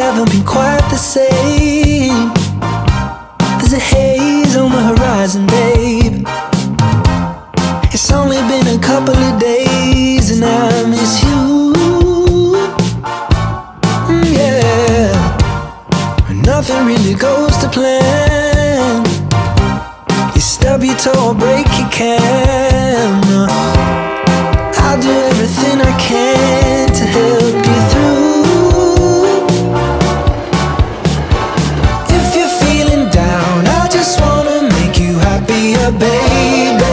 haven't been quite the same. There's a haze on the horizon, babe. It's only been a couple of days and I miss you. Mm, yeah. Nothing really goes to plan. You stub your toe or break your can. Happier, baby.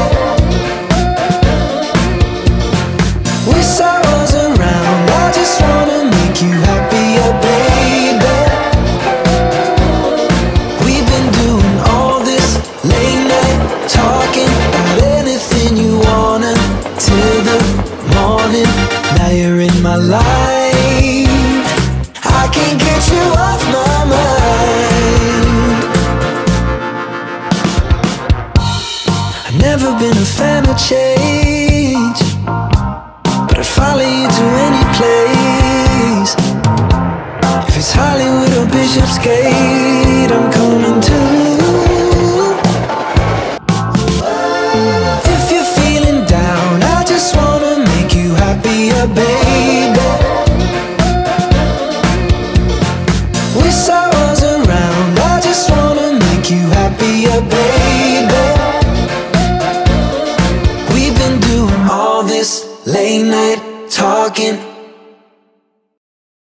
Wish I was around, I just wanna make you happier, baby. We've been doing all this late night talking about anything you wanna till the morning. Now you're in my life. I can't never been a fan of change, but I'd follow you to any place. If it's Hollywood or Bishopsgate, I'm coming too. late night talking.